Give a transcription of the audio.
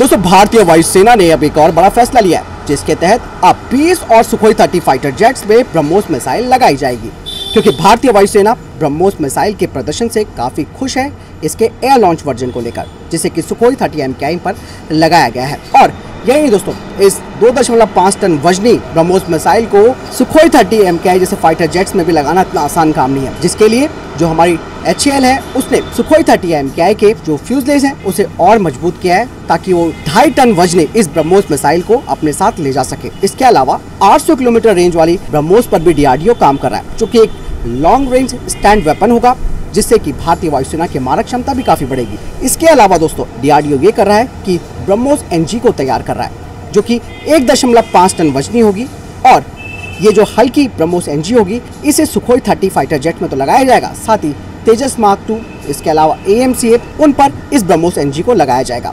दोस्तों, भारतीय वायुसेना ने अब एक और बड़ा फैसला लिया है, जिसके तहत अब पीस और सुखोई थर्टी फाइटर जेट्स में ब्रह्मोस मिसाइल लगाई जाएगी। क्योंकि भारतीय वायुसेना ब्रह्मोस मिसाइल के प्रदर्शन से काफ़ी खुश है इसके एयर लॉन्च वर्जन को लेकर, जिसे कि सुखोई थर्टी एम पर लगाया गया है। और यही दोस्तों, इस दो दशमलव पाँच टन वजनी ब्रह्मोस मिसाइल को सुखोई थर्टी एम के जैसे फाइटर जेट्स में भी लगाना इतना आसान काम नहीं है। जिसके लिए जो हमारी एच है, उसने सुखोई थर्टी एम के जो फ्यूजलेज है, उसे और मज़बूत किया है, ताकि वो ढाई टन वजनी इस ब्रह्मोस मिसाइल को अपने साथ ले जा सके। इसके अलावा 800 किलोमीटर रेंज वाली ब्रह्मोस पर भी डीआरडीओ काम कर रहा है, जो कि एक लॉन्ग रेंज स्टैंड वेपन होगा, जिससे कि भारतीय वायुसेना की मारक क्षमता भी काफ़ी बढ़ेगी। इसके अलावा दोस्तों डीआरडीओ ये कर रहा है कि ब्रह्मोस एनजी को तैयार कर रहा है, जो कि एक दशमलव पाँच टन वजनी होगी। और ये जो हल्की ब्रह्मोस एनजी होगी, इसे सुखोई थर्टी फाइटर जेट में तो लगाया जाएगा। साथ ही तेजस मार्क टू, इसके अलावा ए उन पर इस ब्रह्मोस एनजी को लगाया जाएगा।